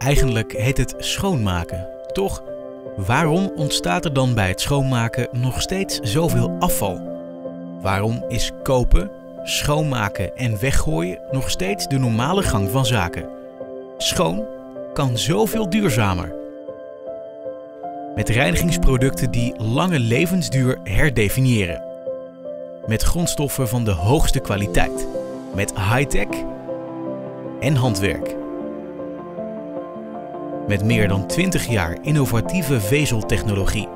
Eigenlijk heet het schoonmaken. Toch, waarom ontstaat er dan bij het schoonmaken nog steeds zoveel afval? Waarom is kopen, schoonmaken en weggooien nog steeds de normale gang van zaken? Schoon kan zoveel duurzamer. Met reinigingsproducten die lange levensduur herdefiniëren. Met grondstoffen van de hoogste kwaliteit. Met high-tech en handwerk. Met meer dan 20 jaar innovatieve vezeltechnologie.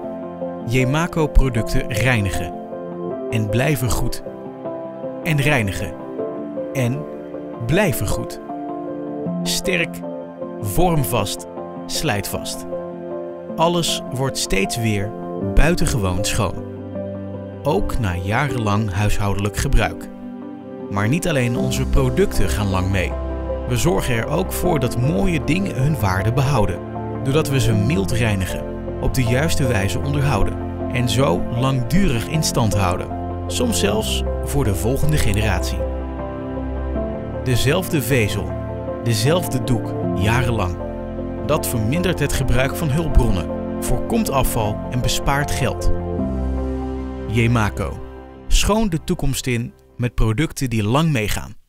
Jemaco producten reinigen. En blijven goed. En reinigen. En blijven goed. Sterk, vormvast, slijtvast. Alles wordt steeds weer buitengewoon schoon. Ook na jarenlang huishoudelijk gebruik. Maar niet alleen onze producten gaan lang mee. We zorgen er ook voor dat mooie dingen hun waarde behouden. Doordat we ze mild reinigen, op de juiste wijze onderhouden en zo langdurig in stand houden. Soms zelfs voor de volgende generatie. Dezelfde vezel, dezelfde doek, jarenlang. Dat vermindert het gebruik van hulpbronnen, voorkomt afval en bespaart geld. Jemaco. Schoon de toekomst in met producten die lang meegaan.